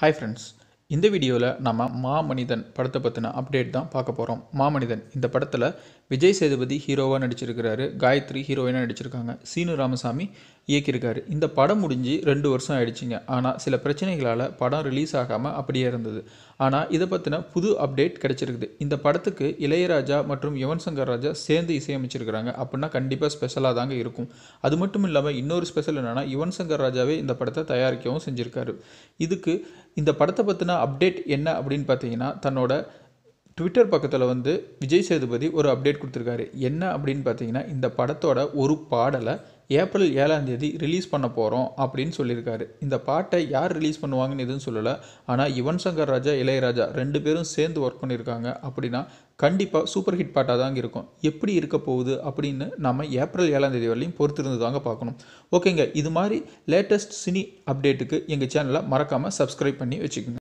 Hi friends இந்த வீடியோவில் நம்ம மாமனிதன் படத்தை பற்றின அப்டேட் தான் பார்க்க போகிறோம் மாமனிதன் இந்த படத்தில் விஜய் சேதுபதி ஹீரோவாக நடிச்சிருக்கிறாரு. காயத்ரி ஹீரோயினாக நடிச்சிருக்காங்க. சீனு ராமசாமி இயக்கியிருக்காரு. இந்த படம் முடிஞ்சு ரெண்டு வருஷம் ஆயிடுச்சுங்க. ஆனால் சில பிரச்சனைகளால் படம் ரிலீஸ் ஆகாமல் அப்படியே இருந்தது. ஆனால் இதை பற்றின புது அப்டேட் கிடச்சிருக்குது. இந்த படத்துக்கு இளையராஜா மற்றும் யுவன் சங்கர் ராஜா சேர்ந்து இசையமைச்சிருக்கிறாங்க அப்படின்னா கண்டிப்பாக ஸ்பெஷலாக தாங்க இருக்கும். அது மட்டும் இல்லாமல் இன்னொரு ஸ்பெஷல் என்னென்னா யுவன் சங்கர் ராஜாவே இந்த படத்தை தயாரிக்கவும் செஞ்சுருக்காரு. இதுக்கு இந்த படத்தை பற்றின அப்டேட் என்ன அப்படின்னு பார்த்தீங்கன்னா தன்னோட ட்விட்டர் பக்கத்தில் வந்து விஜய் சேதுபதி ஒரு அப்டேட் கொடுத்துருக்காரு. என்ன அப்படின்னு பார்த்தீங்கன்னா இந்த படத்தோட ஒரு பாடலை ஏப்ரல் ஏழாம் தேதி ரிலீஸ் பண்ண போகிறோம் அப்படின்னு சொல்லியிருக்காரு. இந்த பாட்டை யார் ரிலீஸ் பண்ணுவாங்கன்னு எதுவும் சொல்லலை. ஆனால் யுவன் சங்கர் ராஜா இளையராஜா ரெண்டு பேரும் சேர்ந்து ஒர்க் பண்ணியிருக்காங்க. அப்படின்னா கண்டிப்பாக சூப்பர் ஹிட் பாட்டாக தாங்க இருக்கும். எப்படி இருக்க போகுது அப்படின்னு நம்ம ஏப்ரல் ஏழாம் தேதி வரலையும் பொறுத்திருந்து தாங்க பார்க்கணும். ஓகேங்க இது மாதிரி லேட்டஸ்ட் சினி அப்டேட்டுக்கு எங்கள் சேனலை மறக்காமல் சப்ஸ்கிரைப் பண்ணி வச்சுக்கோங்க.